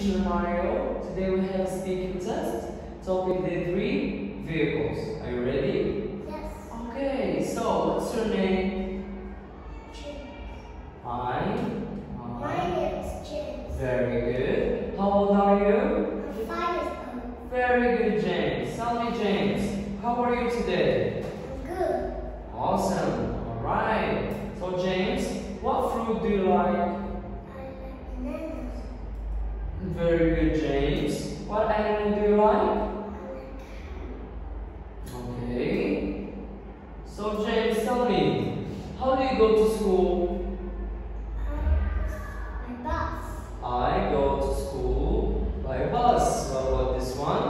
teacher Mario. Today we have a speaking test. Topic day three, vehicles. Are you ready? Yes. Okay, so what's your name? James. Hi. My name is James. Very good. How old are you? I'm five years old. Very good, James. Tell me, James, how are you today? Very good, James. What animal do you like? Like Okay. So James, tell me, how do you go to school? By bus. I go to school by bus. What about this one?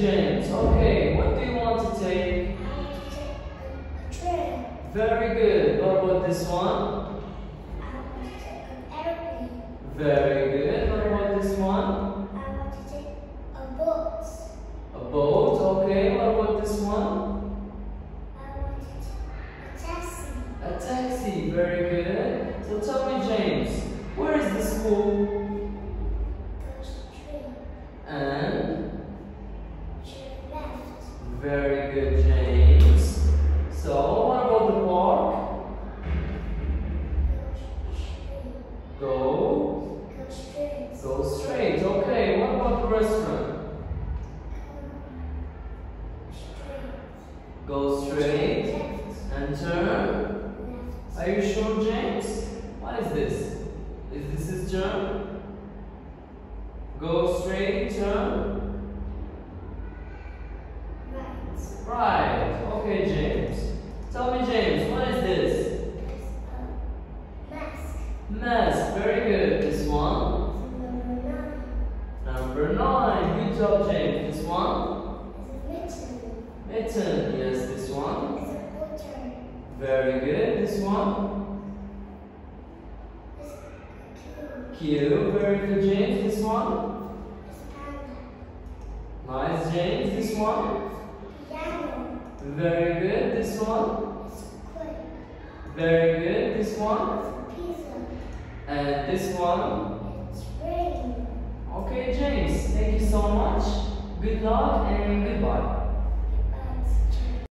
James. Okay, what do you want to take? I want to take a, train. Very good. What about this one? I want to take an airplane. Very good. What about this one? I want to take a boat. A boat. Okay. What about this one? I want to take a taxi. A taxi, very good. So tell me, James, where is the school? Go Go, straight. Go straight. Okay. What about the restaurant? Straight. Go straight Left. and turn. Left. Are you sure, James? What is this? Is this his turn? Go straight, turn. Right. Right. Okay, James. Tell me, James, what is this? There's a mask. Mask. Very good. This one. Number nine. Number nine. Good job, James. This one. There's a Mitten. Yes, this one. There's a water. Very good. This one. Q. Very good, James. This one. Nice, James. This one. Very good. This one. Very good. This one. And this one. Okay, James. Thank you so much. Good luck and goodbye.